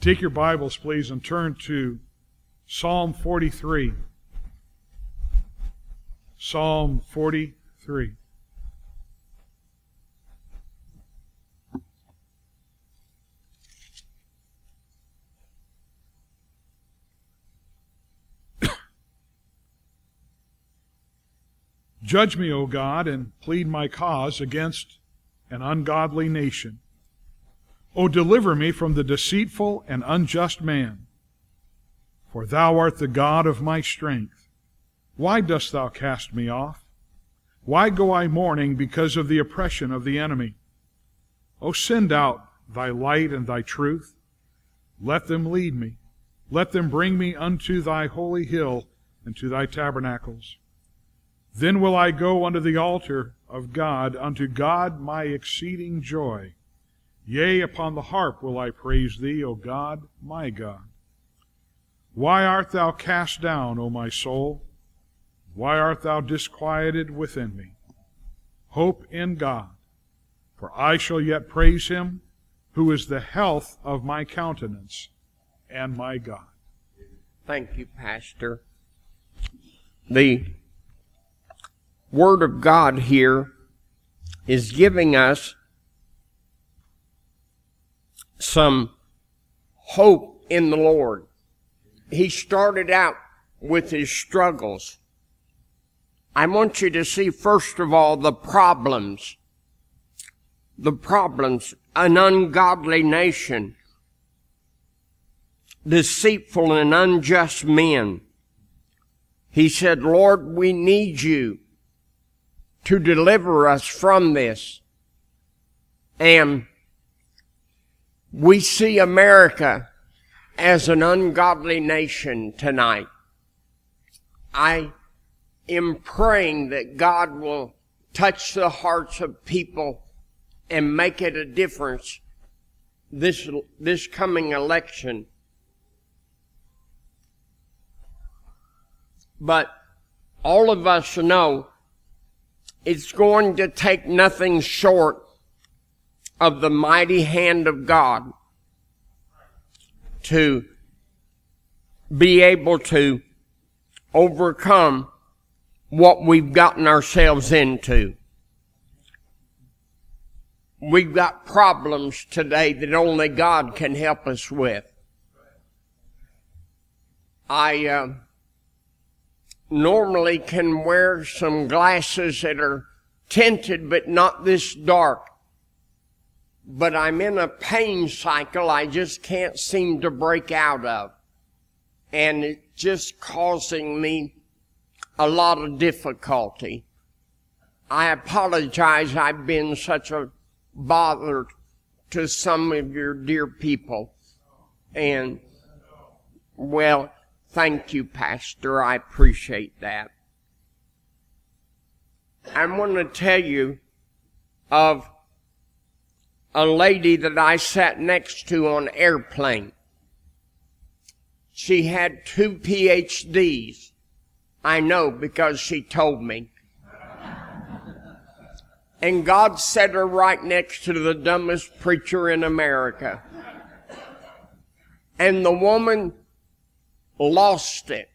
Take your Bibles, please, and turn to Psalm 43. Psalm 43. Judge me, O God, and plead my cause against an ungodly nation. O deliver me from the deceitful and unjust man. For thou art the God of my strength. Why dost thou cast me off? Why go I mourning because of the oppression of the enemy? O send out thy light and thy truth. Let them lead me. Let them bring me unto thy holy hill and to thy tabernacles. Then will I go unto the altar of God, unto God my exceeding joy. Yea, upon the harp will I praise thee, O God, my God. Why art thou cast down, O my soul? Why art thou disquieted within me? Hope in God, for I shall yet praise him, who is the health of my countenance and my God. Thank you, Pastor. The Word of God here is giving us some hope in the Lord. He started out with his struggles. I want you to see, first of all, the problems. The problems. An ungodly nation. Deceitful and unjust men. He said, Lord, we need you to deliver us from this. And we see America as an ungodly nation tonight. I am praying that God will touch the hearts of people and make it a difference this, this coming election. But all of us know it's going to take nothing short of the mighty hand of God to be able to overcome what we've gotten ourselves into. We've got problems today that only God can help us with. I, uh, normally can wear some glasses that are tinted but not this dark. But I'm in a pain cycle I just can't seem to break out of. And it's just causing me a lot of difficulty. I apologize I've been such a bother to some of your dear people. And, well, Thank you, Pastor. I appreciate that. I want to tell you of a lady that I sat next to on airplane. She had two PhDs. I know because she told me. And God set her right next to the dumbest preacher in America. And the woman lost it.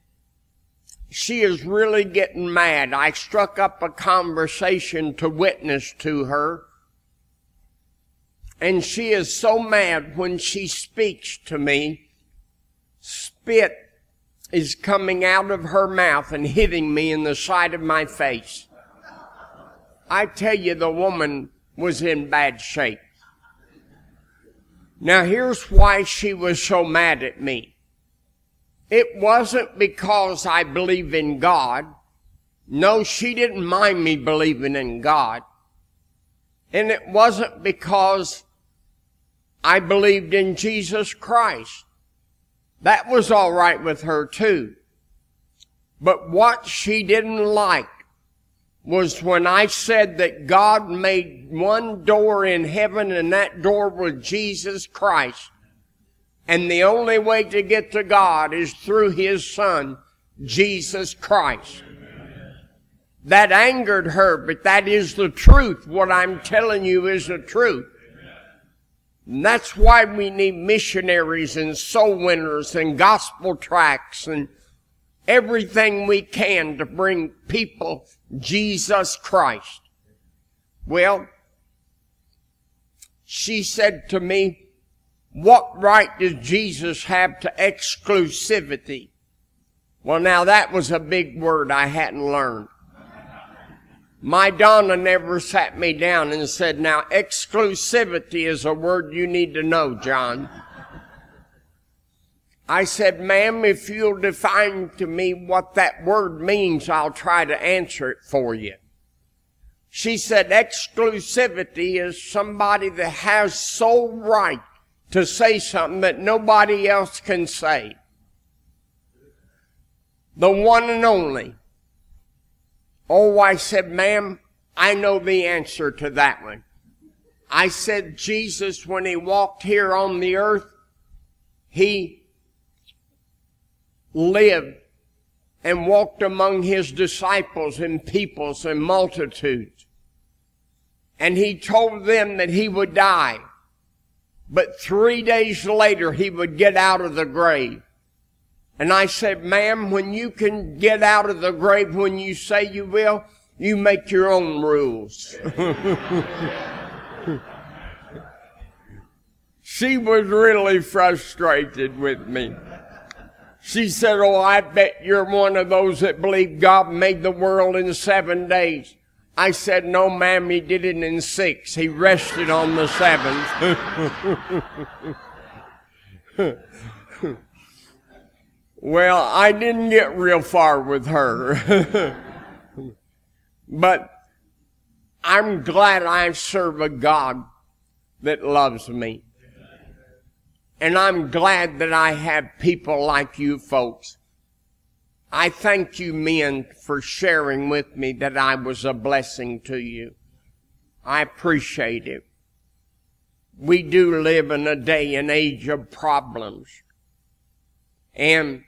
She is really getting mad. I struck up a conversation to witness to her. And she is so mad when she speaks to me. Spit is coming out of her mouth and hitting me in the side of my face. I tell you, the woman was in bad shape. Now here's why she was so mad at me. It wasn't because I believe in God. No, she didn't mind me believing in God. And it wasn't because I believed in Jesus Christ. That was alright with her too. But what she didn't like was when I said that God made one door in heaven and that door was Jesus Christ. And the only way to get to God is through His Son, Jesus Christ. That angered her, but that is the truth. What I'm telling you is the truth. And that's why we need missionaries and soul winners and gospel tracts and everything we can to bring people Jesus Christ. Well, she said to me, what right does Jesus have to exclusivity? Well, now that was a big word I hadn't learned. My Donna never sat me down and said, now exclusivity is a word you need to know, John. I said, ma'am, if you'll define to me what that word means, I'll try to answer it for you. She said, exclusivity is somebody that has sole right to say something that nobody else can say. The one and only. Oh, I said, ma'am, I know the answer to that one. I said, Jesus, when he walked here on the earth, he lived and walked among his disciples and peoples and multitudes. And he told them that he would die. But three days later, he would get out of the grave. And I said, ma'am, when you can get out of the grave when you say you will, you make your own rules. she was really frustrated with me. She said, Oh, I bet you're one of those that believe God made the world in seven days. I said, no ma'am, he did it in six. He rested on the seventh. well, I didn't get real far with her. but I'm glad I serve a God that loves me. And I'm glad that I have people like you folks I thank you men for sharing with me that I was a blessing to you. I appreciate it. We do live in a day and age of problems. And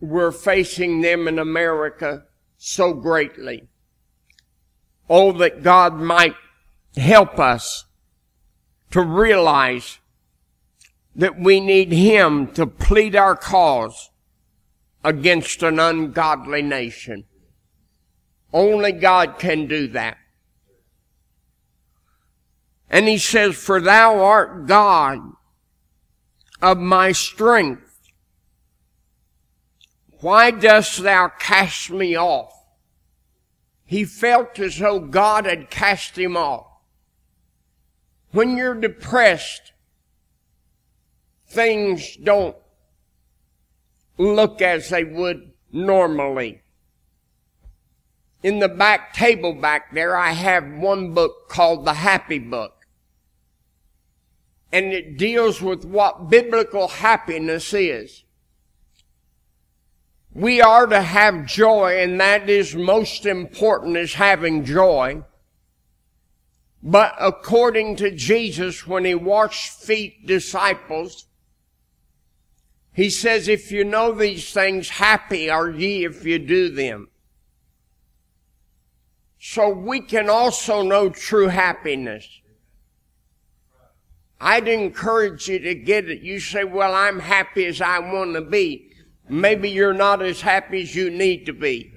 we're facing them in America so greatly. Oh, that God might help us to realize that we need Him to plead our cause against an ungodly nation. Only God can do that. And he says, For thou art God of my strength. Why dost thou cast me off? He felt as though God had cast him off. When you're depressed, things don't look as they would normally. In the back table back there, I have one book called the Happy Book. And it deals with what biblical happiness is. We are to have joy, and that is most important is having joy. But according to Jesus, when he washed feet disciples, he says, if you know these things, happy are ye if you do them. So we can also know true happiness. I'd encourage you to get it. You say, well, I'm happy as I want to be. Maybe you're not as happy as you need to be.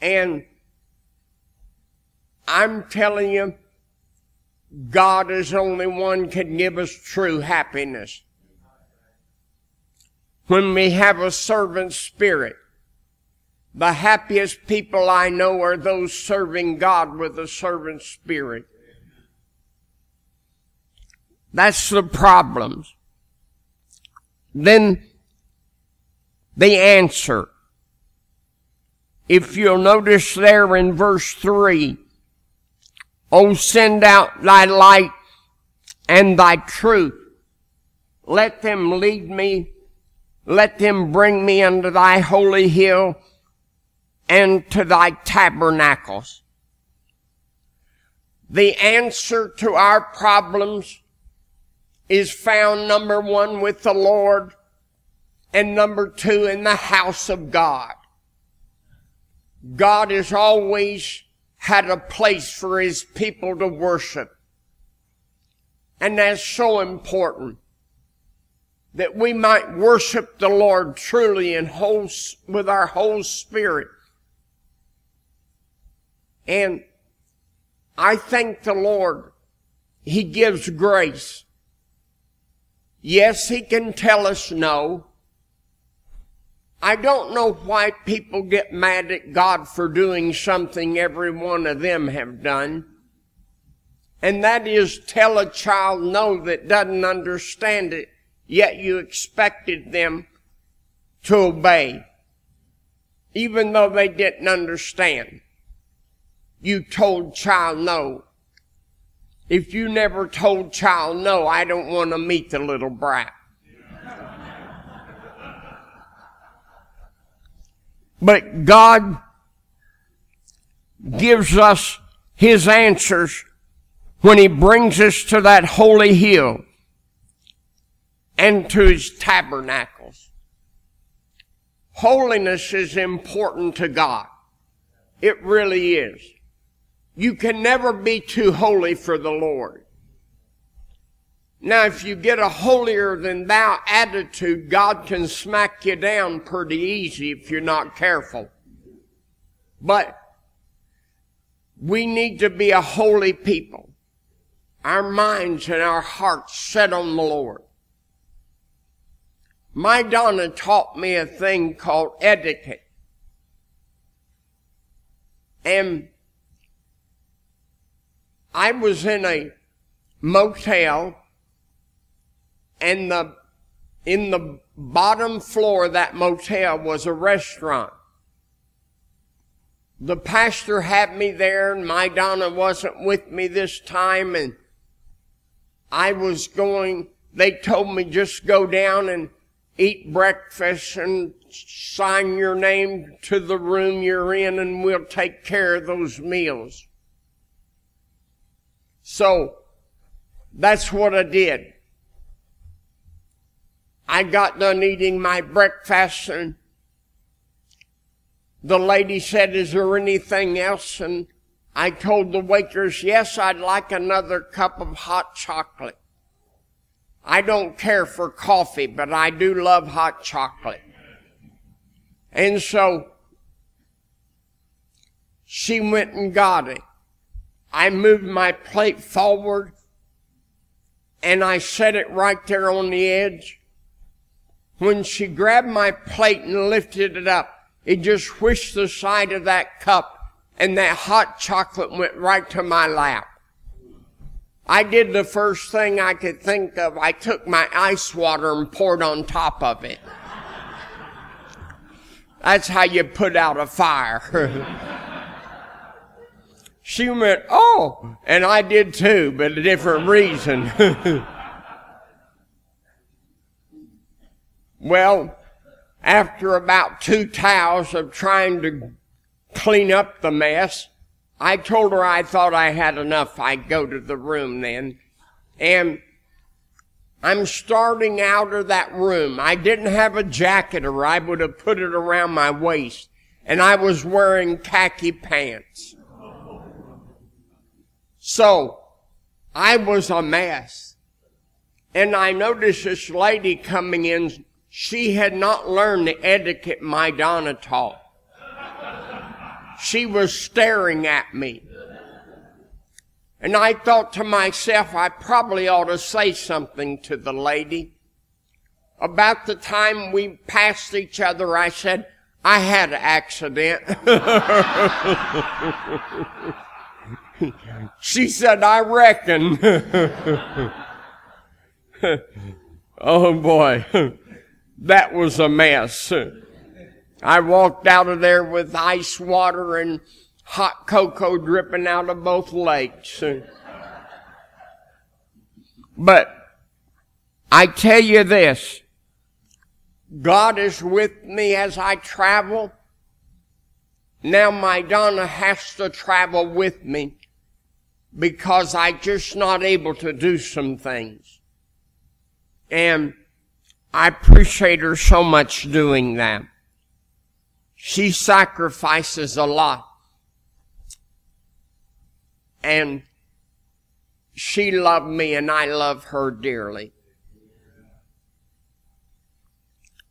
And I'm telling you, God is the only one can give us true happiness. When we have a servant spirit, the happiest people I know are those serving God with a servant spirit. That's the problems. Then the answer. If you'll notice there in verse 3, Oh, send out thy light and thy truth. Let them lead me. Let them bring me unto thy holy hill and to thy tabernacles. The answer to our problems is found number one with the Lord and number two in the house of God. God has always had a place for his people to worship. And that's so important that we might worship the Lord truly and whole, with our whole spirit. And I thank the Lord. He gives grace. Yes, He can tell us no. I don't know why people get mad at God for doing something every one of them have done. And that is tell a child no that doesn't understand it yet you expected them to obey, even though they didn't understand. You told child no. If you never told child no, I don't want to meet the little brat. But God gives us His answers when He brings us to that holy hill and to his tabernacles. Holiness is important to God. It really is. You can never be too holy for the Lord. Now, if you get a holier than thou attitude, God can smack you down pretty easy if you're not careful. But we need to be a holy people. Our minds and our hearts set on the Lord. My Donna taught me a thing called etiquette. And I was in a motel and the, in the bottom floor of that motel was a restaurant. The pastor had me there and my Donna wasn't with me this time and I was going, they told me just go down and eat breakfast and sign your name to the room you're in and we'll take care of those meals. So, that's what I did. I got done eating my breakfast and the lady said, is there anything else? And I told the waitress, yes, I'd like another cup of hot chocolate. I don't care for coffee, but I do love hot chocolate. And so she went and got it. I moved my plate forward and I set it right there on the edge. When she grabbed my plate and lifted it up, it just whished the side of that cup and that hot chocolate went right to my lap. I did the first thing I could think of. I took my ice water and poured on top of it. That's how you put out a fire. she went, oh, and I did too, but a different reason. well, after about two towels of trying to clean up the mess, I told her I thought I had enough. I'd go to the room then. And I'm starting out of that room. I didn't have a jacket or I would have put it around my waist. And I was wearing khaki pants. So, I was a mess. And I noticed this lady coming in. She had not learned the etiquette my Donna taught. She was staring at me. And I thought to myself, I probably ought to say something to the lady. About the time we passed each other, I said, I had an accident. she said, I reckon. oh boy, that was a mess. I walked out of there with ice water and hot cocoa dripping out of both legs. But I tell you this, God is with me as I travel. Now my Donna has to travel with me because I just not able to do some things. And I appreciate her so much doing that. She sacrifices a lot. And she loved me and I love her dearly.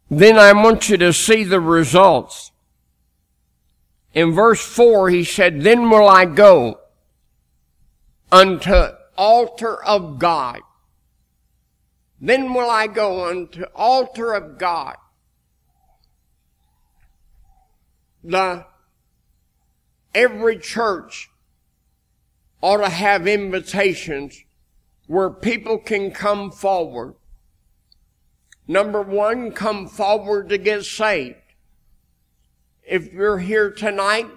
Then I want you to see the results. In verse 4, he said, Then will I go unto altar of God. Then will I go unto altar of God. The every church ought to have invitations where people can come forward. Number one, come forward to get saved. If you're here tonight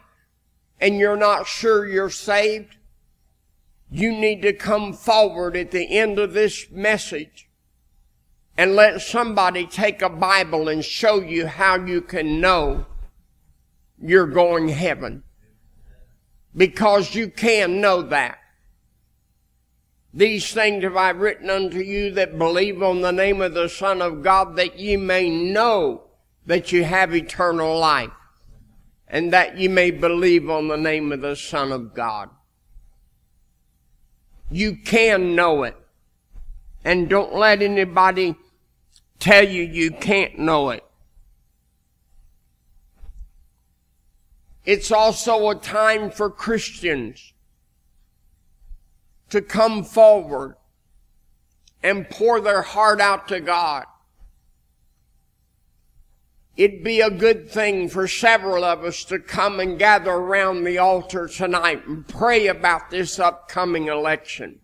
and you're not sure you're saved, you need to come forward at the end of this message and let somebody take a Bible and show you how you can know you're going heaven. Because you can know that. These things have I written unto you that believe on the name of the Son of God that ye may know that you have eternal life and that ye may believe on the name of the Son of God. You can know it. And don't let anybody tell you you can't know it. It's also a time for Christians to come forward and pour their heart out to God. It'd be a good thing for several of us to come and gather around the altar tonight and pray about this upcoming election.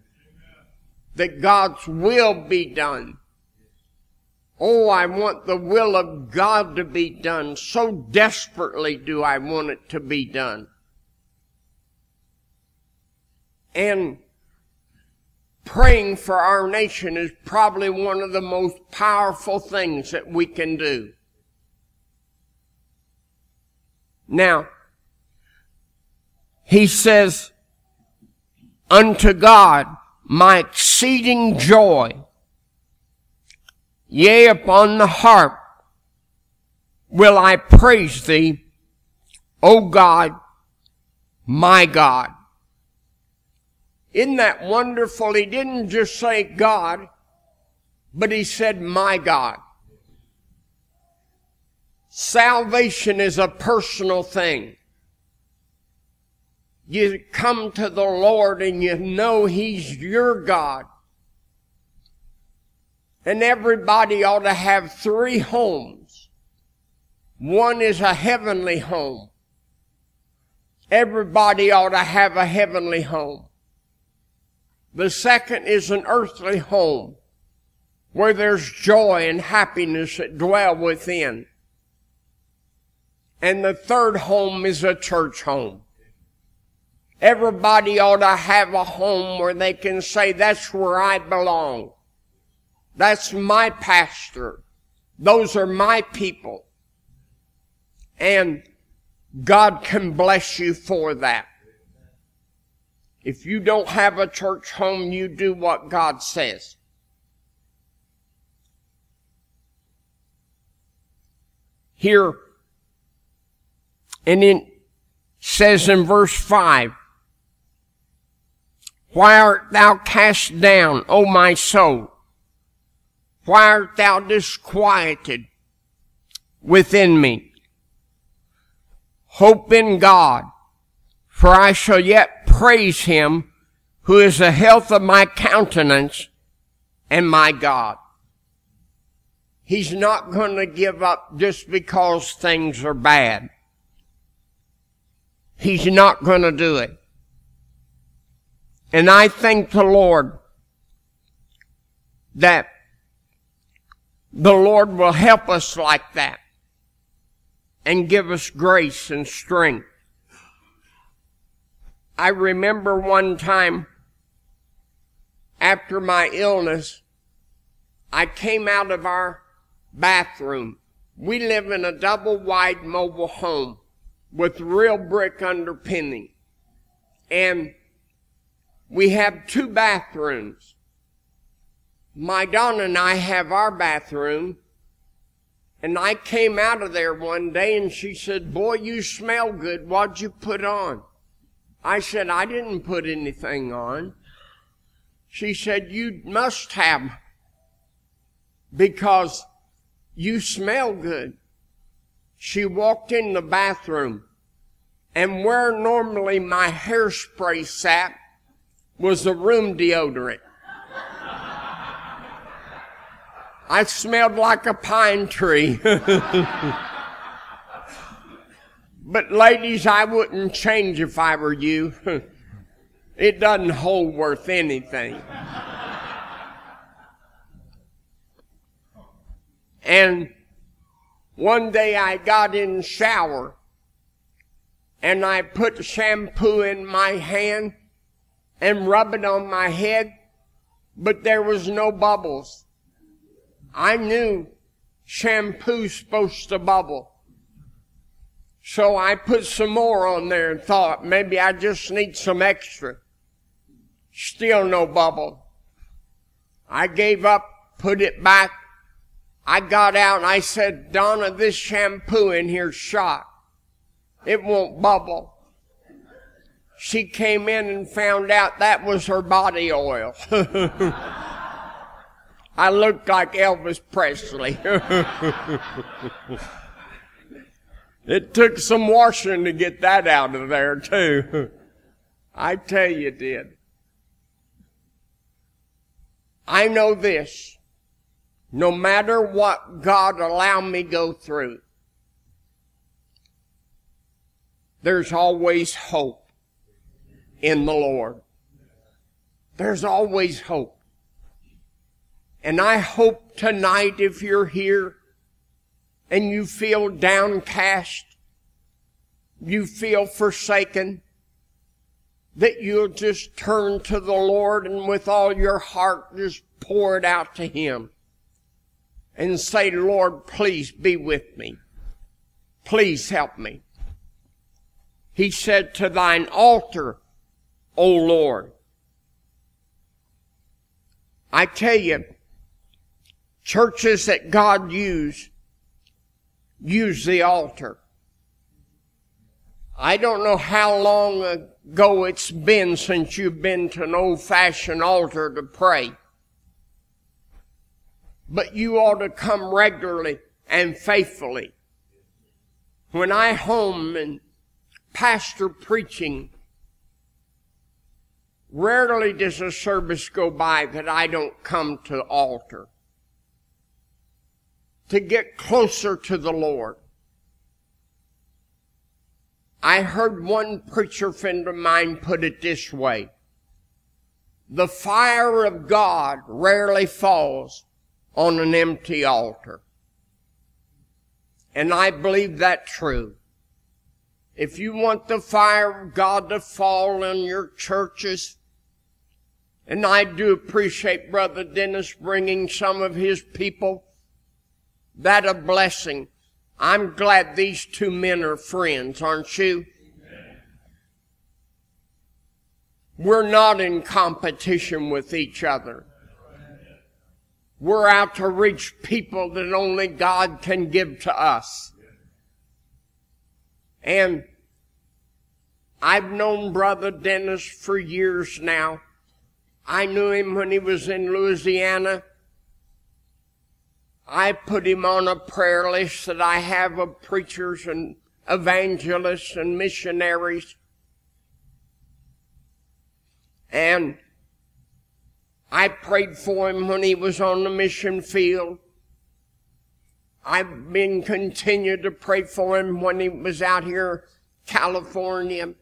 That God's will be done. Oh, I want the will of God to be done. So desperately do I want it to be done. And praying for our nation is probably one of the most powerful things that we can do. Now, he says, unto God my exceeding joy, yea, upon the harp will I praise thee, O God, my God. Isn't that wonderful? He didn't just say God, but he said my God. Salvation is a personal thing. You come to the Lord and you know He's your God. And everybody ought to have three homes. One is a heavenly home. Everybody ought to have a heavenly home. The second is an earthly home where there's joy and happiness that dwell within. And the third home is a church home. Everybody ought to have a home where they can say, that's where I belong. That's my pastor. Those are my people. And God can bless you for that. If you don't have a church home, you do what God says. Here, and it says in verse 5, Why art thou cast down, O my soul? Why art thou disquieted within me? Hope in God, for I shall yet praise him who is the health of my countenance and my God. He's not going to give up just because things are bad. He's not going to do it. And I thank the Lord that the Lord will help us like that and give us grace and strength. I remember one time after my illness, I came out of our bathroom. We live in a double wide mobile home with real brick underpinning. And we have two bathrooms. My Donna and I have our bathroom. And I came out of there one day and she said, boy, you smell good. What'd you put on? I said, I didn't put anything on. She said, You must have because you smell good. She walked in the bathroom and where normally my hairspray sat was a room deodorant. I smelled like a pine tree. but ladies, I wouldn't change if I were you. it doesn't hold worth anything. and one day I got in shower and I put shampoo in my hand and rub it on my head, but there was no bubbles. I knew shampoo's supposed to bubble. So I put some more on there and thought maybe I just need some extra. Still no bubble. I gave up, put it back. I got out and I said, Donna, this shampoo in here's shot. It won't bubble. She came in and found out that was her body oil. I looked like Elvis Presley. it took some washing to get that out of there too. I tell you it did. I know this. No matter what God allow me go through, there's always hope in the Lord. There's always hope. And I hope tonight if you're here and you feel downcast, you feel forsaken, that you'll just turn to the Lord and with all your heart just pour it out to Him and say, Lord, please be with me. Please help me. He said, to thine altar, O Lord. I tell you, churches that God use, use the altar. I don't know how long ago it's been since you've been to an old fashioned altar to pray. But you ought to come regularly and faithfully. When I home and pastor preaching, rarely does a service go by that I don't come to the altar to get closer to the Lord. I heard one preacher friend of mine put it this way. The fire of God rarely falls on an empty altar. And I believe that true. If you want the fire of God to fall on your churches, and I do appreciate Brother Dennis bringing some of his people that a blessing. I'm glad these two men are friends, aren't you? We're not in competition with each other. We're out to reach people that only God can give to us. And I've known Brother Dennis for years now. I knew him when he was in Louisiana. I put him on a prayer list that I have of preachers and evangelists and missionaries. And I prayed for him when he was on the mission field. I've been continued to pray for him when he was out here, California.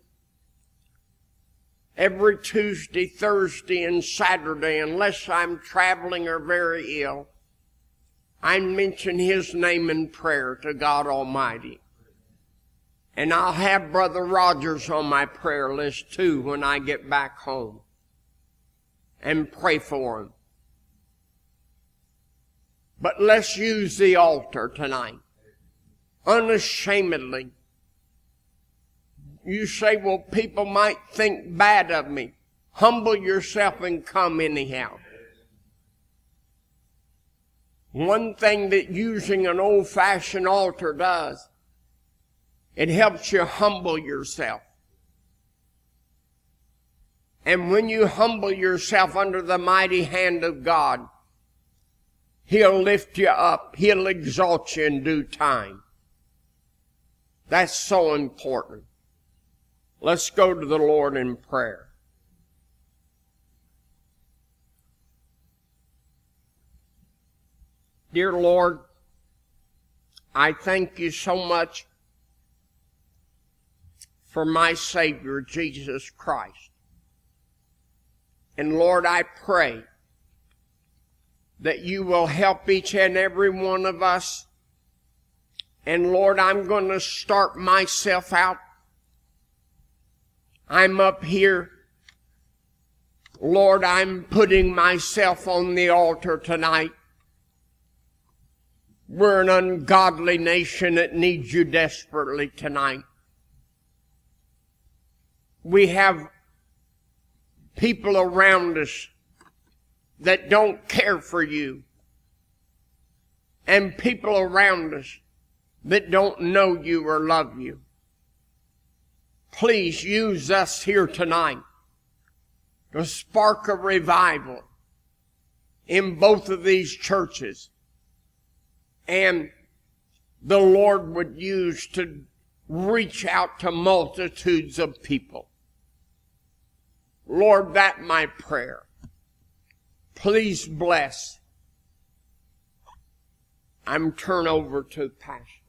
Every Tuesday, Thursday, and Saturday, unless I'm traveling or very ill. I mention his name in prayer to God Almighty. And I'll have Brother Rogers on my prayer list too when I get back home. And pray for him. But let's use the altar tonight. Unashamedly. You say, well, people might think bad of me. Humble yourself and come anyhow. One thing that using an old fashioned altar does, it helps you humble yourself. And when you humble yourself under the mighty hand of God, He'll lift you up. He'll exalt you in due time. That's so important. Let's go to the Lord in prayer. Dear Lord, I thank you so much for my Savior, Jesus Christ. And Lord, I pray that you will help each and every one of us. And Lord, I'm going to start myself out. I'm up here. Lord, I'm putting myself on the altar tonight. We're an ungodly nation that needs you desperately tonight. We have people around us that don't care for you and people around us that don't know you or love you. Please use us here tonight to spark a revival in both of these churches. And the Lord would use to reach out to multitudes of people. Lord, that my prayer. Please bless. I'm turn over to the pastor.